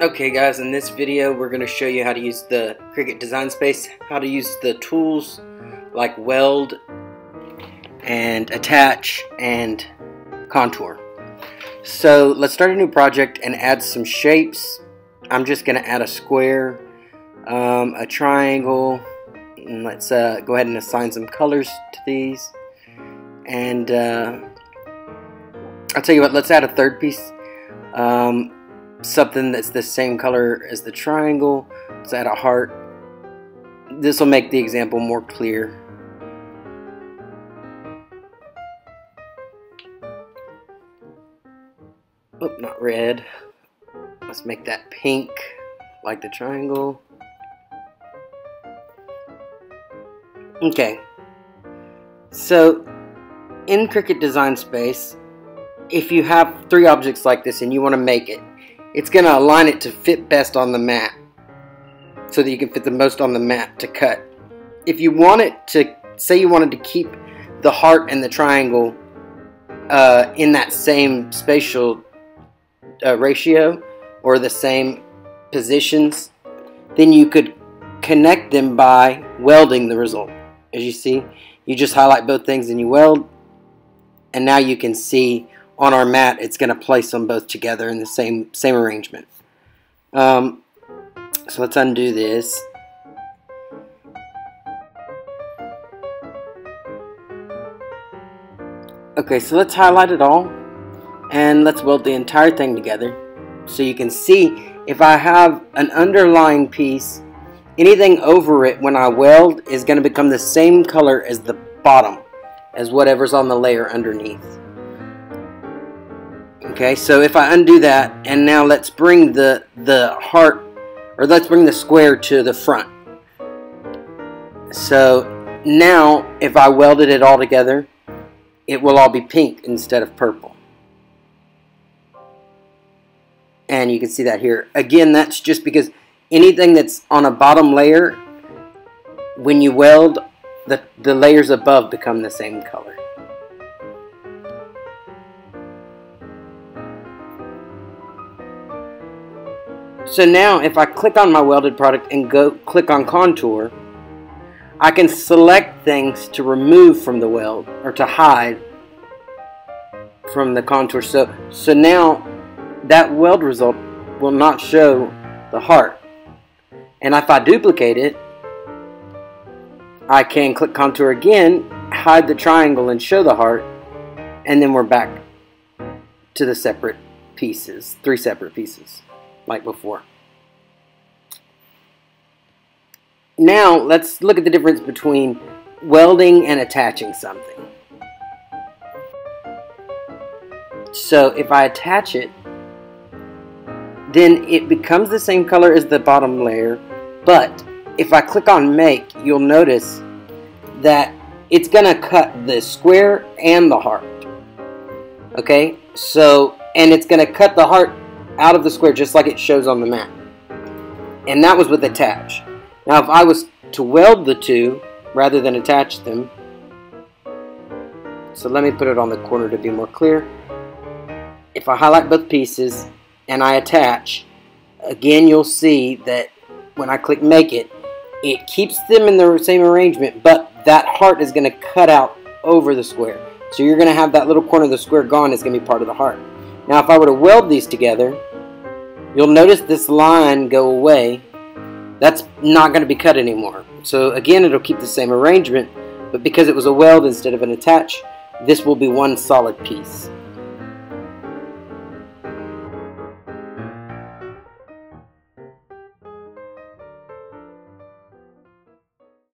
Okay guys, in this video we're going to show you how to use the Cricut Design Space, how to use the tools like weld and attach and contour. So let's start a new project and add some shapes. I'm just going to add a square, um, a triangle, and let's uh, go ahead and assign some colors to these. And uh, I'll tell you what, let's add a third piece. Um, something that's the same color as the triangle. Let's add a heart. This will make the example more clear. Oh, not red. Let's make that pink, like the triangle. Okay. So, in Cricut Design Space, if you have three objects like this and you want to make it, it's going to align it to fit best on the mat so that you can fit the most on the mat to cut. If you want it to, say you wanted to keep the heart and the triangle uh, in that same spatial uh, ratio or the same positions, then you could connect them by welding the result. As you see, you just highlight both things and you weld, and now you can see on our mat, it's going to place them both together in the same, same arrangement. Um, so let's undo this. Okay, so let's highlight it all and let's weld the entire thing together so you can see if I have an underlying piece anything over it when I weld is going to become the same color as the bottom as whatever's on the layer underneath Okay, so if I undo that, and now let's bring the, the heart, or let's bring the square to the front. So now, if I welded it all together, it will all be pink instead of purple. And you can see that here. Again, that's just because anything that's on a bottom layer, when you weld, the, the layers above become the same color. So now if I click on my welded product and go click on contour, I can select things to remove from the weld or to hide from the contour. So, so now that weld result will not show the heart. And if I duplicate it, I can click contour again, hide the triangle and show the heart, and then we're back to the separate pieces, three separate pieces like before. Now let's look at the difference between welding and attaching something. So if I attach it, then it becomes the same color as the bottom layer, but if I click on make, you'll notice that it's going to cut the square and the heart. Okay, so, and it's going to cut the heart out of the square just like it shows on the map. And that was with attach. Now if I was to weld the two rather than attach them, so let me put it on the corner to be more clear. If I highlight both pieces and I attach, again you'll see that when I click make it, it keeps them in the same arrangement, but that heart is going to cut out over the square. So you're going to have that little corner of the square gone, it's going to be part of the heart. Now if I were to weld these together, you'll notice this line go away. That's not going to be cut anymore. So again, it'll keep the same arrangement, but because it was a weld instead of an attach, this will be one solid piece.